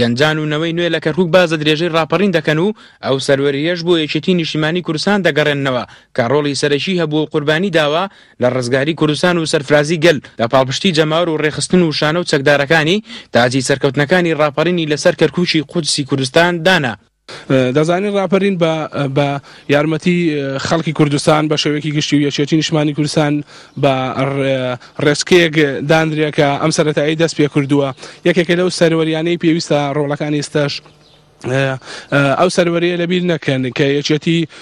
گەنجان و نەوەی نوێ لە کەرکوک باز لە درێژەی ڕاپەڕین دەکەن و ئەو سەروەرییەش بۆ یەکێتیی نیشتیمانیی کوردستان دەگەڕێننەوە کە ڕۆڵی سەرەکیی هەبووە و قوربانی داوە لە ڕزگاریی کوردستان و سەرفرازیی گەل لە پاڵپشتیی جەماوەر و ڕێکخستن و شانە و چەکدارەکانی تاجی سەرکەوتنەکانی ڕاپەڕینی لەسەر کەرکوکی قودسی کوردستان دانا. دەزانین ڕاپەرین بە بە یارمەتی خەڵکی کوردستان بە شێوەیەکی گشتی و یەکێتی نیشمانی کوردستان بە ڕێچکەیەک دانرێ کە ئەم سەرەتایی دەست پێ کردووە یەکێکە لەو سەروەریانەی پێویستە ڕۆڵەکانی ئێستاش ئەو سەروەریە لەبیر نەکەن کە یەکێتی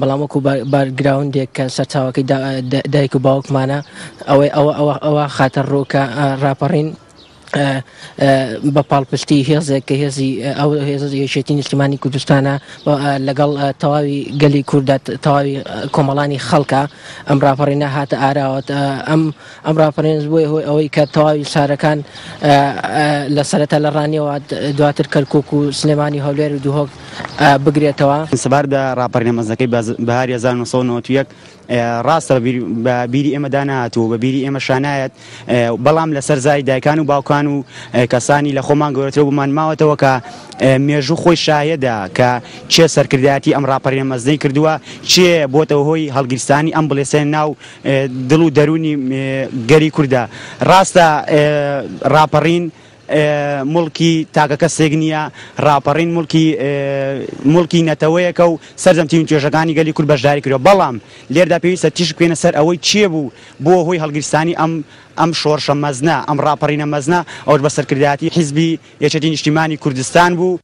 بەڵام وەکو باکگراوندێک کە سەرچاوەکەی دایک و باوکمانە ئەوەی ئەوە ئەوە ئەوە خاتە ڕووکە ڕاپەڕین بە پاڵپشتی هێزێک کە هێزی ئەو هێز یەکێتی نیشتمانی کوردستانە لەگەڵ تەواوی گەلی کوردات تەواوی کۆمەڵانی خەڵکە ئەم ڕاپەڕینە هاتە ئاراوەت ئەم ئەم ڕافەرێنس بووە هۆی ئەوەی کە تەواوی شارەکان لە سەرەتا لە ڕانیەوە دواتر کەرکک و سلێمانی هەولێر و دهۆک بگرێتەوە. سەبارەت بە ڕاپەرنەمەزەکەی بەهاری 1991 ڕاستە بە بیری ئێمە دانەهاتوو بە بیری ئێمە شانایەت بەڵام لەسەر زاری دایکان و باوکان و کەسانی لە خۆمان گەورەترە بمان ماوەتەوە کە مێژوو خۆی شاهێدا کە چێ سەرکردایەتی ئەم ڕاپەرینە مەزنەی کردووە چێ بۆتەوە هۆی هەڵگیرسانی ئەم بڵێسێن ناو دڵ و دەروونی گەلی کوردە. ڕاستە ڕاپەڕین موڵکی تاکە کەسێک نییە، ڕاپەڕین موڵکی موڵکی نەتەوەیەکە و سەرجەم تین و توێژەکانی گەلی کورد بەشداری کردووە. بەڵام لێردا پێویستە تیشک بکەینە سەر ئەوەی کێ بوو بووە هۆی هەڵگیرسانی ئەم ئەم شۆڕشە مەزنە، ئەم ڕاپەڕینە مەزنە، ئەوەش بە سەرکردایەتی حیزبی یەکێتی نیشتیمانی کوردستان بوو.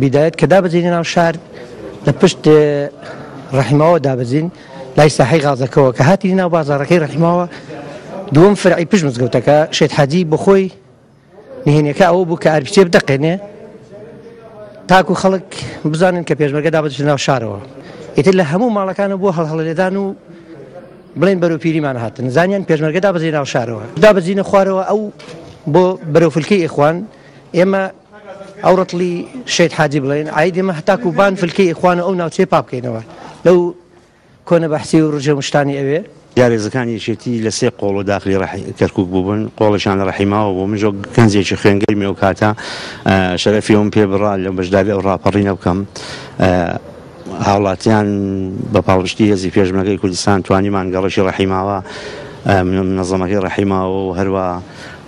بیدایەت کە دابەزینی ناو شار لە پشت ڕەحیماوە دابەزین لای ساحەی غازەکەەوە کە هاتی ناو بازارەکەی ڕەحیماوە دووەم فرعی پشت مزگەوتەکە شێت حەجی بخۆی نهێنەکە ئەوە بوو کە ئەرپچێ بدەقێنێ تاکو خەڵک بزانن کە پێشمەرگە دابەزی ناو شارەوە ئیتر لە هەموو ماڵەکانە بۆ هەڵهڵێدان و بڵێن بەرەو پیریمان هاتن زانیان پێشمەرگە دابزی ناو شارەوە دابزینە خوارەوە ئەو بۆ بەرەوفلکەی ئەخوان ئێمە ئەو ڕەتڵی شێت حاجی بڵێن ئای دێمە هەتاکو بان فلکەی ئیخوان و ئەو ناوچەیە پاکەینەوە لەو کۆنە بەحسی و ڕژێ مشتانی ئەوێ یارێزەکان یەکێتی لە سێ قۆڵ و داخلی کەرکک بووبن قۆڵێکیان لە ڕحیماوە بۆ منۆ گەنجێکی خوێنگەی مێ و کاتە شەرەفیەوەم پێ بڕا لە بەشداری ئەو ڕاپەڕینە بکەم هاوڵاتیان، بە پاڵپشتی هێزی پێشمەرگەی کوردستان توانیمان گەڕەکی ڕەحیماوا، منەزەمەکەی ڕەحیماوا و هەروا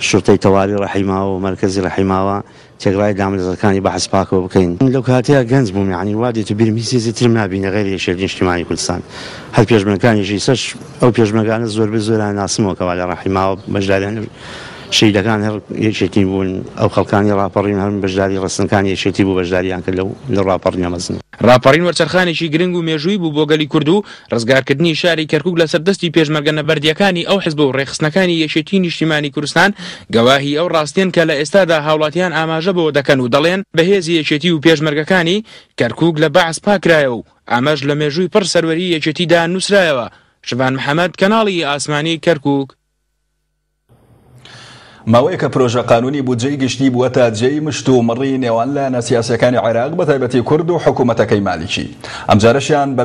شورتەی تەوالی ڕەحیماوا و مەرکەزی ڕەحیماوا تێکڕای دامەزرکانی بەعس پاکەوە بکەین. لەو کاتەیا گەنج بووم یانی وا دێتو بیرم هیچ هێزی ترم نابینێ غەیرە یەکێتی نیشتیمانی کوردستان هەر پێشمەرگەکانیش ئیسەش ئەو پێشمەرگانە زۆربەی زۆریان ناسمەوە کەوا لە ڕەحیماوا بەشداریان شەهیدەکان هەر یەکێتی بوون، ئەو خەڵکانی ڕاپەڕیون هەر بەشداری ڕەسەنەکانی یەکێتی بوو بەشداریان کرد لەو لەو ڕاپەڕینە مەزنە. ڕاپەڕین وەرچەرخانێکی گرنگ و مێژوویی بوو بۆ گەلی کورد و ڕزگارکردنی شاری کەرکوک لەسەر دەستی پێشمەرگە نەبەردییەکانی ئەو حزب و ڕێکخستنەکانی یەکێتیی نیشتیمانی کورستان گەواهی ئەو ڕاستیەن کە لە ئێستادا هاوڵاتیان ئاماژە بەوە دەکەن و دەڵێن بە هێزی یەکێتی و پێشمەرگەکانی کەرکوک لە بەعس پاککرایەوە و ئەمەش لە مێژووی پڕ سەروەری یەکێتیدا نووسرایەوە شڤان محەمەد، کەناڵی ئاسمانی کەرکوک. ماوەیەکە پرۆژە قانونی بودجەی گشتی بووەتە جێی مشت و مڕی نێوان لایەنە سیاسیەکانی عێراق بەتایبەتی کورد و حکومەتەکەی مالیکی ئەمجارەشیان بە